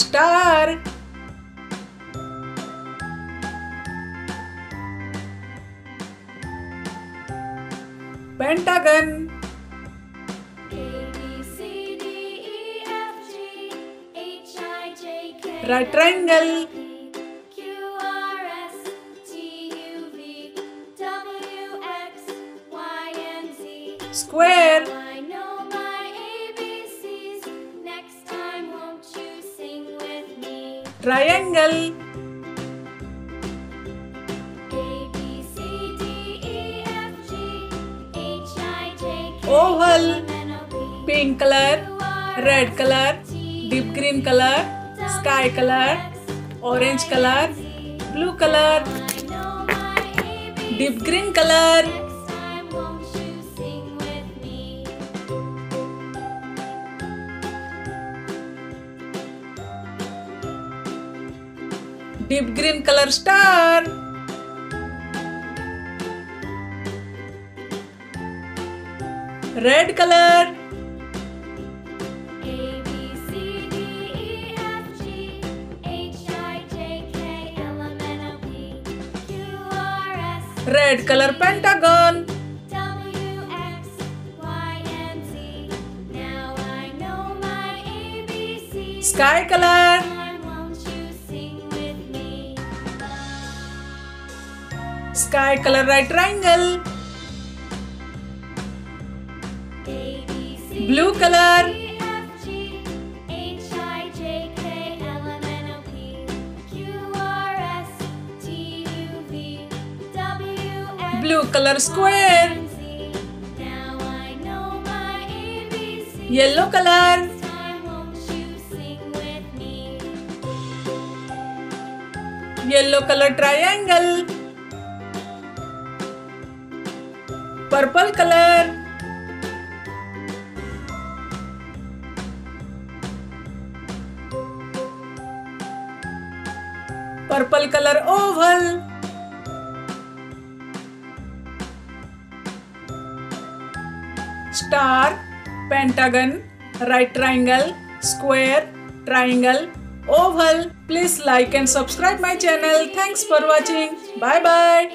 Star pentagon right triangle square triangle A, B, C, D, E, F, G, H, I, J, K, oval pink color red color deep green color sky color orange color blue color deep green color deep green color star. Red color. A, B, C, D, E, F, G, H, I, J, K, L, M, N, O, P, Q, R, S. Red color pentagon. Sky color. sky color right triangle blue color blue color square yellow color yellow color triangle Purple color. Purple color oval. Star, pentagon, right triangle, square, triangle, oval. Please like and subscribe my channel. Thanks for watching. Bye bye.